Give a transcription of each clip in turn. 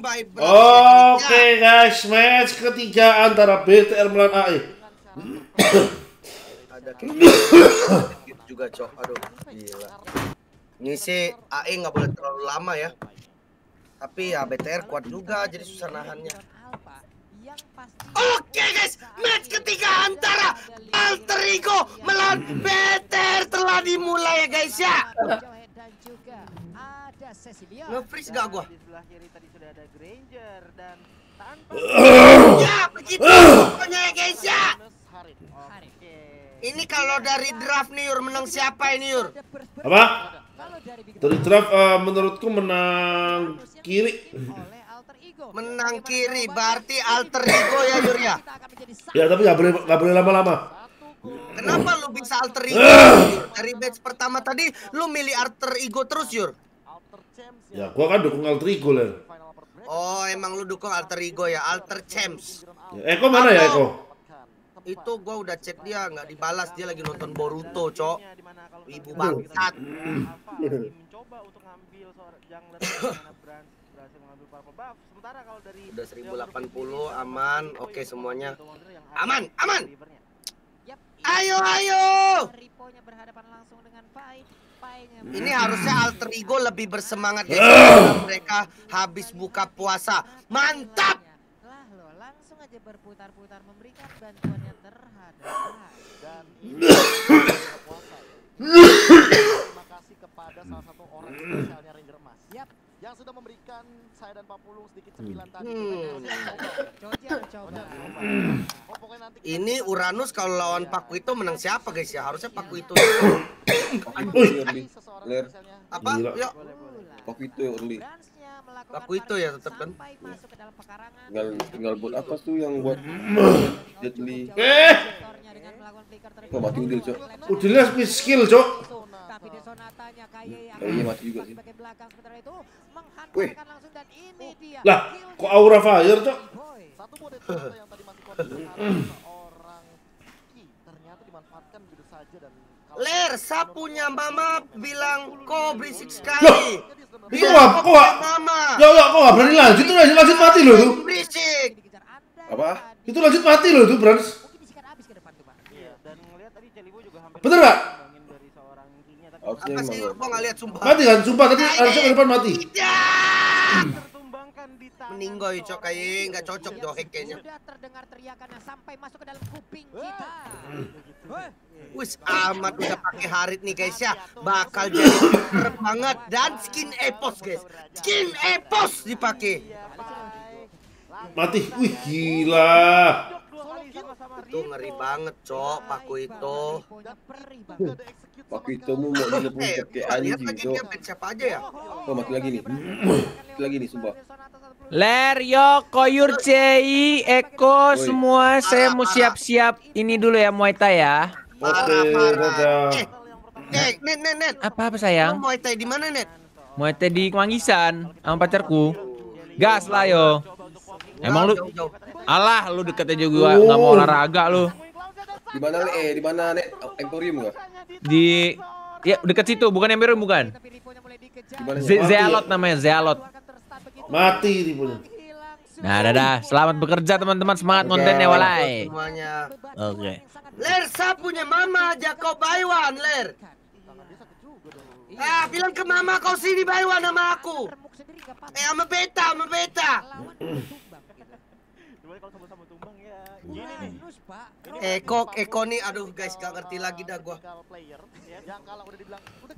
by Bro. Oke guys, match ketiga antara BTR melawan AE. Ada kayak juga cok. Aduh, gila. Ini sih AE nggak boleh terlalu lama ya. Tapi ya BTR kuat juga, jadi susah nahannya. Oke guys, match ketiga antara Alter Ego melawan BTR telah dimulai ya guys ya. Nge-freeze gak gua? Di sebelah kiri tadi sudah ada Granger dan tanpa Ya begitu pokoknya ya guys ya. Oke. Ini kalau dari draft nih Yur menang siapa ini Yur? Apa? Dari draft eh, menurutku menang kiri. Menang kiri berarti alter ego ya Yur ya. Ya tapi nggak boleh nggak boleh lama-lama. Kenapa lu bisa alter ego Yur? Dari batch pertama tadi lu milih alter ego terus Yur? Ya gua kan dukung alter ego lah. Oh emang lu dukung alter ego ya, alter champs. Ya, Eko mana ya Eko? Itu gua udah chat dia nggak dibalas dia lagi nonton Boruto cok. kalau Ibu bangsat. Udah 1080 aman, oke semuanya. Aman, aman. Ayo ayo. Riponya berhadapan langsung dengan Pai. Ini harusnya alter ego lebih bersemangat karena mereka habis buka puasa. Mantap. Lah lo langsung aja berputar-putar memberikan bantuan yang terhadap dan puasa ya. Terima kasih kepada salah satu orang spesialnya Ranger Emas. Yap. Yang sudah memberikan saya dan Pak Pulung sedikit cemilan tadi. Hmm. Coba. Ini Uranus kalau lawan Paku itu menang siapa guys ya? Harusnya Paku itu. Apa? Yuk. Waktu itu melakukan Aku itu ya tetap kan? Tinggal tinggal buat apa tuh yang buat Deadly. Eh, Sektornya dengan melakukan flicker terlebih Kok mati. Udil, Cok? Udilnya skill cok. Tapi di sonatanya Kaye yang mati juga sih. sebagai belakang sementara itu Wih. menghantarkan langsung dan ini dia. Lah, kok aura fire cok? Satu mode yang tadi begitu saja dan Ler, sapunya mama bilang kok berisik Loh, sekali. itu apa? Kok mama? Ya ya kok nggak berani lanjut tuh lanjut, lanjut mati loh tuh. Berisik. Apa? Itu lanjut mati loh tuh Brans. Mungkin disikat habis ke depan tuh, Pak. Iya, dan ngelihat tadi Celibo juga hampir Bener Apa sih? Gua nggak lihat sumpah. Mati kan, sumpah tadi harusnya ke depan mati. Tidak. Tertumbangkan di tangan Meninggoy cok kayak nggak cocok johek kayaknya. Sudah terdengar teriakan yang sampai masuk ke dalam kuping kita. Wis amat udah pakai harit nih guys ya. Bakal jadi keren banget dan skin epos guys. Skin epos dipakai. Mati. Wih gila. Itu ngeri banget cok Paku itu. Sama itu mu mau dilepon Eh, lihat anjing lagi cok. siapa aja ya? Oh mati lagi nih. Mati lagi nih sumpah. Ler, yo, Koyur CI, Eko, semua saya mau siap-siap ini dulu ya Muay Thai ya. Oke, dadah. Eh, net net net. Apa apa sayang? mau Thai di mana net? Muay Thai di Kemangisan sama pacarku. Gas lah yo. Emang lu alah lu deketnya juga nggak mau olahraga lu. Di mana Le? eh di mana Nek? Emporium enggak? Di ya deket situ, bukan Emporium bukan. Zealot namanya, Zealot. Mati. Hilang Nah, dadah. Selamat bekerja teman-teman. Semangat Oke. kontennya walai. Semuanya. Oke. Ler, saya punya mama aja kau Baiwan, Ler. Ah, bilang ke mama kau sini Baiwan sama aku. Eh, sama beta, sama beta. Kalau sama-sama tumbang ya gini nih. Uranus, Pak. Eko, Eko nih, aduh guys, gak ngerti lagi dah gua. Player ya yang kalau udah dibilang udah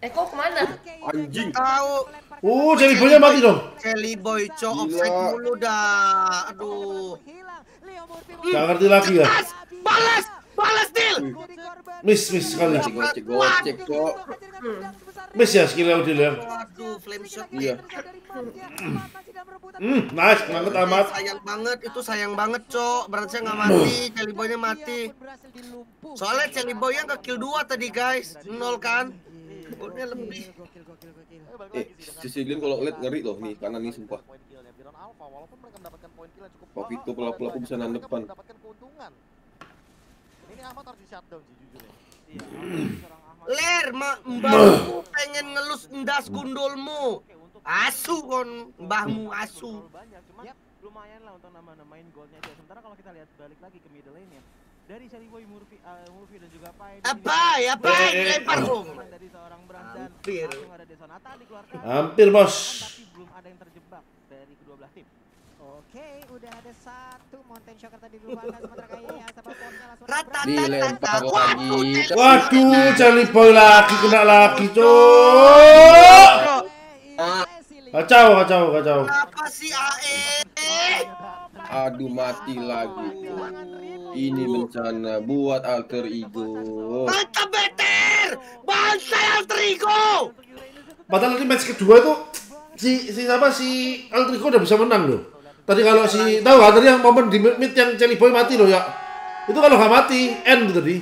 Eko ke mana? Anjing. Tahu, Uh, jadi boynya mati dong. Kelly Boy, cok, Gila. offside mulu dah. Aduh. Hilang. Leo Murphy Gak ngerti lagi ya. Balas, balas, Dil. korban. Miss, miss sekali. Gocek gocek gocek cok. Miss ya skillnya Udil ya. Waduh, flame shot. Iya. Hmm, nice banget amat. Sayang banget, itu sayang banget, cok. Berarti saya nggak mati, Kelly Boy-nya mati. Soalnya Kelly Boy-nya ke kill 2 tadi, guys. Nol kan? Golnya lebih. Eh, Sicilian kalau ngeliat ngeri loh nih kanan nih sumpah. kill ya Biron Alpha walaupun mereka mendapatkan poin kill yang cukup Waktu mahal, itu pelaku-pelaku bisa nahan mereka depan. mendapatkan keuntungan ini Ahmad harus di shutdown sih jujur ya Ler, ma mbakmu pengen ngelus endas gundulmu. Asu kon, mbahmu asu. cuman lumayan lah untuk nama-namain golnya aja sementara kalau kita lihat balik lagi ke middle lane ya dari Sally Boy Murphy, uh, Murphy dan juga Pai Apa? Apa? Eh, eh, Dilempar eh. dong. dari seorang Brand dan Hampir. langsung ada Desonata dikeluarkan Hampir, Bos. tapi belum ada yang terjebak dari kedua belah tim Oke, udah ada satu Mountain Shocker tadi dikeluarkan sementara kayaknya langsung Rata Dilempar lagi. Waduh, Charlie Boy lagi kena lagi, cok. Ah. Kacau, kacau, kacau. Apa sih AE? Aduh mati lagi. Ini bencana buat alter ego. Mantap beter! Bantai alter ego! Padahal nanti match kedua itu si si siapa si Altrico udah bisa menang loh. Tadi kalau si tahu tadi yang momen di mid yang Charlie Boy mati loh ya. Itu kalau nggak mati end tadi.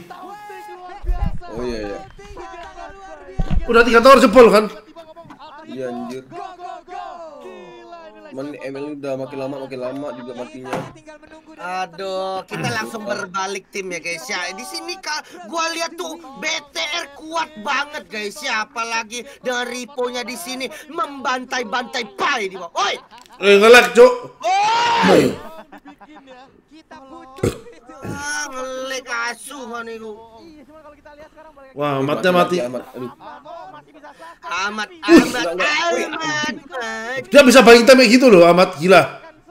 Oh iya iya. Udah tiga tower jebol kan. Iya anjir. Man, ML udah makin lama makin lama juga matinya. Aduh, kita langsung berbalik tim ya guys ya. Di sini kak, gua lihat tuh BTR kuat banget guys ya. Apalagi dengan riponya di sini membantai-bantai pai di bawah. Oi, Eh ngelek cok. oi, kita butuh itu. ah, itu. iya cuma kalau kita lihat sekarang balik Wah matnya mati. Amat. Amat, amat, amat. Dia bisa time kayak gitu loh amat gila.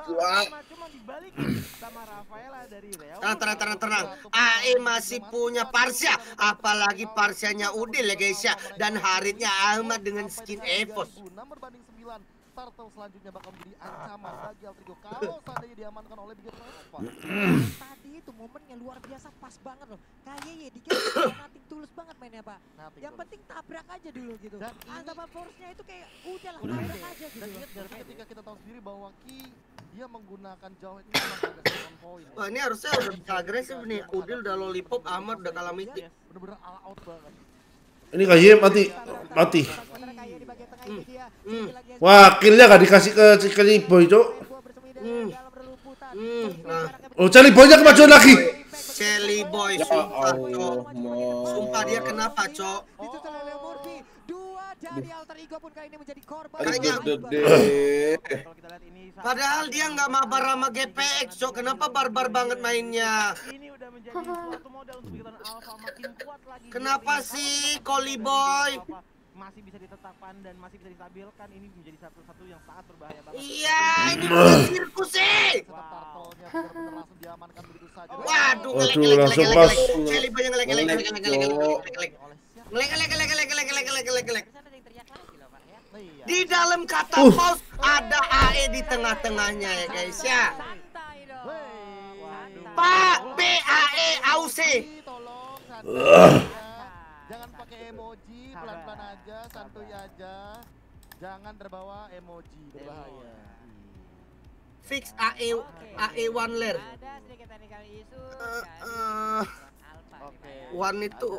Wah. cuma dibalik sama Rafaela dari Real Tenang, tenang, tenang, tenang. AE masih punya Parsya, apalagi Parsyanya Udil ya guys ya. Dan Haritnya Ahmad dengan skin Evos. 6 berbanding 9 Turtle selanjutnya bakal menjadi ancaman bagi Altrigo kalau seandainya diamankan oleh Big Alpha. Tadi itu momennya luar biasa pas banget loh. Kayaknya dikit nothing tulus banget mainnya Pak. Nothing Yang tulus. penting tabrak aja dulu gitu. Dan ini- Antara force-nya itu kayak udahlah Udah tabrak pede. aja gitu. Dan ingat dari ketika kita tahu sendiri bahwa Ki dia menggunakan jauh itu memang agak point. Wah ini harusnya udah bisa agresif nih. Udil udah lollipop, Ahmad udah kalah mitik. Bener-bener all out banget. Ini kaya mati mati. Hmm. Hmm. Wakilnya gak dikasih ke Cili Boy, Cok. Hmm. Nah. Oh, Cili Boynya kemajuan lagi. Cili Boy, ya sumpah, Cok. Sumpah dia kenapa, Cok? Dari alter ego pun kali ini menjadi korban. Padahal dia nggak mabar sama GPX cok. Kenapa barbar banget mainnya? ini udah menjadi suatu modal untuk Big Alpha makin kuat lagi. Kenapa sih, tinggal- Koli Boy? Alpha masih bisa ditetapkan dan masih bisa distabilkan ini menjadi satu-satu yang sangat berbahaya banget. Iya, ini sirkus sih. Setelah turtle-nya benar-benar langsung diamankan begitu saja. Waduh, langsung pas. Ngelek ngelek ngelek ngelek ngelek ngelek ngelek ngelek. Iya. Di dalam kata uh. pos ada AE di tengah-tengahnya ya guys ya. Pak B A E A U C. Uh. Jangan pakai emoji, pelan-pelan aja, santuy aja. Jangan terbawa emoji, berbahaya. Fix AE AE one layer. Ada sedikit technical issue. Eh, eh. One itu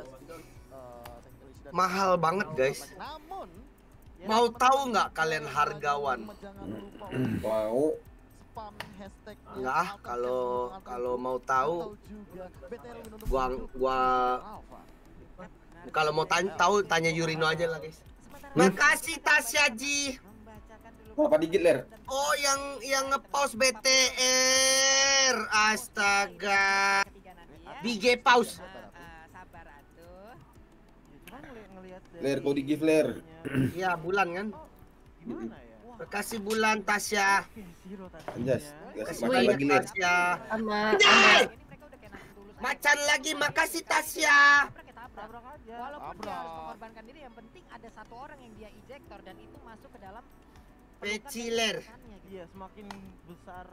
mahal banget guys. Namun, ya, Mau tahu nggak kalian jangan hargawan? Mau. spam hashtag Enggak ah, kalau kalau mau tahu gua gua kalau mau tanya tahu tanya Yurino aja lah guys. Sementara Makasih Tasya Ji. membacakan dulu Berapa digit, Ler? Oh yang yang ngepost BTR. Astaga. ketiga nanti ya. BG pause. ler Cody give Iya, bulan kan? Kasih bulan Tasya. Anjas. Kasih makan lagi Ler. Tasya. Sama Macan lagi makasih Tasya. Walaupun dia harus mengorbankan diri yang penting ada satu orang yang dia ejector dan itu masuk ke dalam Peciler. Iya, semakin besar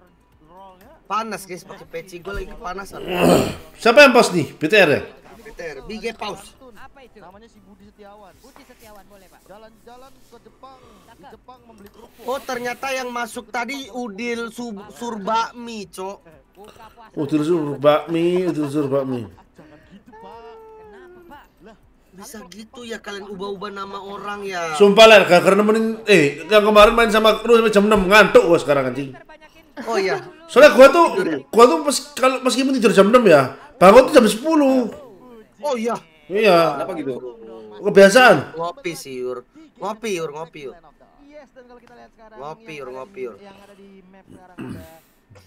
Panas guys pakai peci gue lagi kepanasan. Siapa yang pos nih? BTR ya? BTR BG pause. Apa itu? Namanya si Budi Setiawan. Budi Setiawan boleh pak. Jalan-jalan ke Jepang, di Jepang membeli kerupuk. Oh ternyata yang masuk tadi Udil Sub Surbakmi, Cok. Buka puasa. Udah suruh bakmi, udah suruh bakmi. Jangan gitu, Pak. Kenapa pak? Bisa gitu ya kalian ubah-ubah nama orang ya. Sumpah gak karena nemenin eh yang kemarin main sama lu sampai jam 6 ngantuk gua sekarang anjing. Oh iya. Soalnya gua tuh gua tuh pas kalau meskipun tidur jam 6 ya, bangun tuh jam 10. Oh iya. Iya, Kenapa gitu? kebiasaan. Ngopi sih Yur. Ngopi Yur, ngopi Yur. Yes, Yes, dan kalau kita lihat sekarang Ngopiur, yang ada di- ngopiur. yang ada di map sekarang ada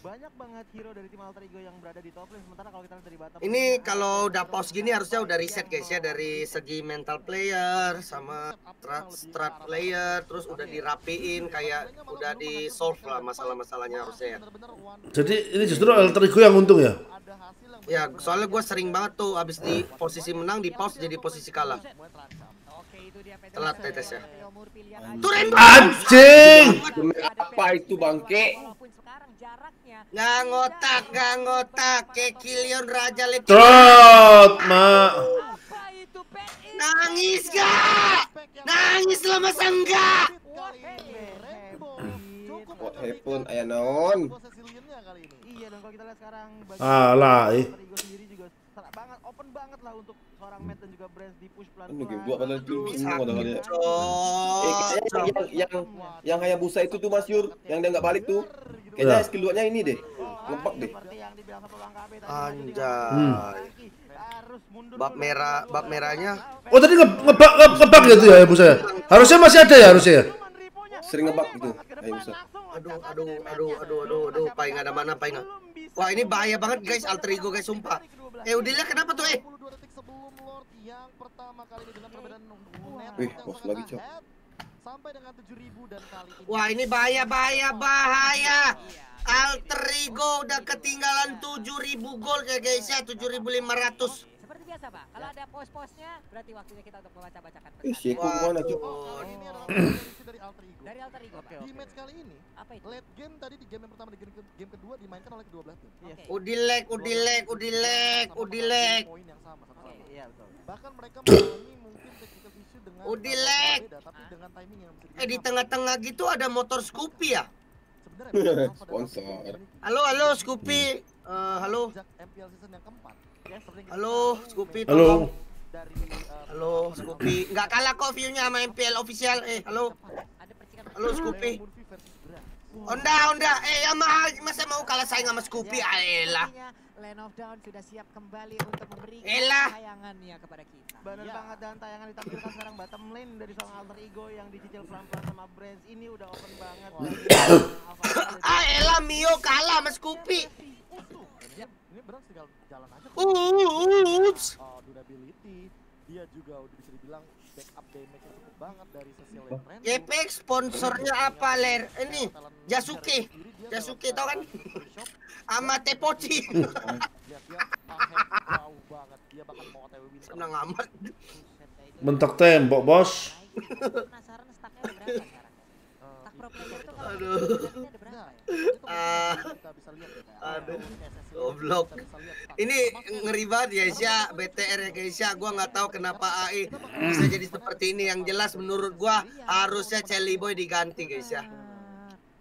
banyak banget hero dari tim Alter Ego yang berada di top lane sementara kalau kita lihat dari Batam Ini kalau udah pause gini harusnya udah reset guys ya dari segi mental player sama strat, strat player terus udah dirapiin kayak udah di solve lah masalah-masalahnya harusnya ya. Jadi ini justru alter ego yang untung ya. Ya soalnya gue sering banget tuh abis di posisi menang di pause jadi posisi kalah. Telat tetesnya. Tuh aja. Rainbow! Anjing! Apa itu bangke? Jaraknya Nggak ngotak, nggak ngotak, kayak Kilion Raja Leti. Trot, mak. ini? Nangis gak? Nangis lo masa enggak? Victor. Ayah naon? Iya, dan kalau kita lihat sekarang Alah, eh. Banget open banget lah untuk seorang Matt dan juga Brands di push pelan game buat padahal itu semua dah kali ya. Eh, yang yang yang Hayabusa itu tuh Mas Yur, yang dia nggak balik tuh. Ya. Kayaknya skill duanya ini deh. Ngepak deh. Seperti yang dibilang sama Bang KB tadi, Anjay. Hmm. harus mundur Bab merah, bab merahnya. Oh tadi nge- ngebak nge- ngebak gitu ya ibu saya. Harusnya masih ada ya harusnya ya. Sering ngebak gitu. Hayabusa. langsung Aduh, aduh, aduh, aduh, aduh, aduh, pai nggak ada mana, bisa Wah ini bahaya banget guys, alter ego guys, sumpah. Eh Udilnya kenapa tuh eh? 22 detik sebelum Lord yang pertama kali ini dengan perbedaan net Wih, bos lagi, Cok. Sampai dengan 7000 dan kali ini Wah ini bahaya, bahaya, bahaya. Alter ego udah ketinggalan 7000 gol ya guys ya, 7500. Seperti biasa, Pak. Kalau ada pos-posnya, berarti waktunya kita untuk membaca-bacakan Eh, pesan. si Eko gimana, Cuk? kali ini adalah dari Alter Ego. Dari Alter Ego, Pak. Di match kali ini, Apa itu? late game tadi di game yang pertama di game, ke- game kedua dimainkan oleh kedua belah tim. Oke. Udilek, udilek, udilek, udilek. poin yang sama. Oke, iya betul. Bahkan mereka mengalami mungkin technical issue dengan Udilek. Berbeda, tapi dengan timing yang bisa Eh di tengah-tengah gitu ada motor Scoopy ya? Sponsor. Halo, halo Scoopy. Eh, halo, sejak MPL season yang keempat. Ya, halo Scoopy. Halo. Dari uh, Halo Scoopy. Nggak kalah kok view-nya sama MPL official. Eh, halo. Ada percikan. Halo Scoopy. Versus Bra. Honda, Honda. Eh, sama masa mau kalah saing sama Scoopy? Ya, Ayolah. sepertinya Land of Dawn sudah siap kembali untuk memberikan Elah. Tayangannya kepada kita. Benar Ya. banget dan tayangan ditampilkan sekarang bottom lane dari seorang alter ego yang dicicil pelan-pelan sama Brands ini udah open banget. Ah, elah Mio kalah sama Scoopy. Ini Brands tinggal jalan aja. kok. Uh, ups. Oh, durability dia juga udah bisa dibilang backup damage yang cukup banget dari sisi lane Brand. Gepek sponsornya apa, Ler? Ini Jasuke. Jasuke tau kan? sama Tepoci. Lihat dia ahead jauh banget. Dia bahkan mau OTW win. Senang amat. Mentok tembok bos. Penasaran stacknya ada berapa sekarang? Eh, Stack pro player itu kalau Aduh. ya? Ah. kita bisa lihat ya kayak Aduh. Goblok. Ini ngeri banget guys ya BTR ya guys ya Gua nggak tahu kenapa AI bisa jadi seperti ini Yang jelas menurut gua harusnya Celi Boy diganti guys ya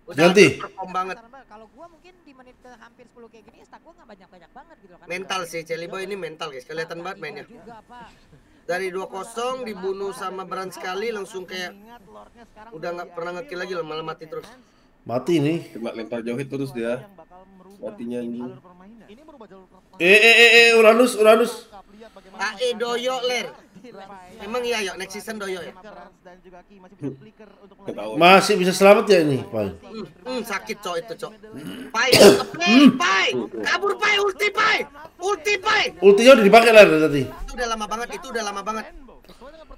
Udah Ganti. perform banget. Kalau gua mungkin di menit ke hampir 10 kayak gini stack gua nggak banyak-banyak banget gitu loh kan. Mental sih Celi Boy ini mental guys Kelihatan banget mainnya Juga. Dari 2-0 dibunuh sama Beran sekali langsung kayak Udah nggak pernah ngekill lagi loh malah mati terus Mati nih. Cuma lempar jauh terus dia. Matinya ini. Eh eh eh, eh Uranus Uranus. Lihat bagaimana AE doyo ler Rafael, Emang iya yuk next season doyo ya Flicker dan juga Ki masih bisa flicker untuk Nggak tahu. Masih bisa selamat ya ini, Pak. Hmm, hmm, sakit cok itu cok Pai, play, pai Kabur pai, ulti pai Ulti pai Ultinya udah dipakai lah dari tadi. Itu udah lama banget, itu udah lama banget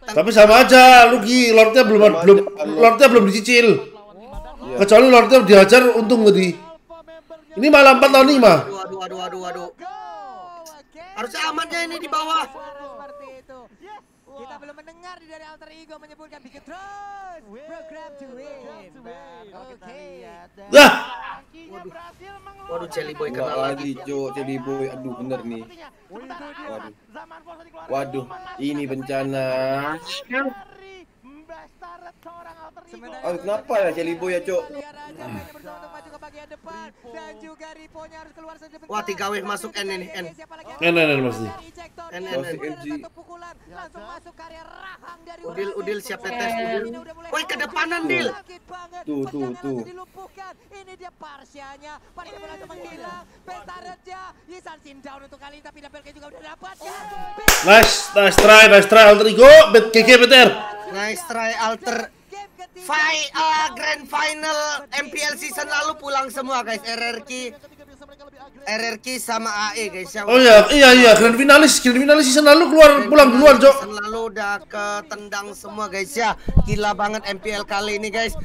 Tapi sama aja, lu Gi, Lordnya belum belum Lordnya belum dicicil. Iya. Kecuali Lordnya dihajar untung membernya Ini malah 4 lawan 5. Aduh, aduh, aduh, aduh, aduh. Harusnya amannya ini di bawah. Suara seperti itu. Kita belum mendengar dari alter ego menyebutkan bikin terus. Program to win. Kita Oke. Lah, mengeluarkan Waduh, Celi Boy kena lagi, Cok. Celi Boy. Aduh, bener nih. Waduh. Waduh, ini bencana. Oh, kenapa ya Celi Boy ya, Cok? Lihat aja mainnya bersama untuk maju ke bagian depan dan juga Riponya harus keluar sebentar. Wah, 3W masuk N ini, N. N, N, N ejector. N, N, N. ada NG. satu pukulan langsung masuk karya rahang dari Udil. Udil siap tetes, Udil. Woi, kedepanan. Dil. Tuh, tuh, tuh. Ini dia Parsianya. Parsia langsung menghilang. Pentaretnya. Yisan Sin down untuk kali ini tapi Dabelke juga udah dapatkan. nice, nice try, nice try Alter Ego, bet GG BTR. Nice try alter Fi uh, Grand Final MPL season lalu pulang semua guys. RRQ RRQ sama AE guys ya. Oh iya, iya iya, grand finalis, grand finalis season lalu keluar pulang duluan, Cok. Season lalu udah ketendang semua guys ya. Gila banget MPL kali ini guys.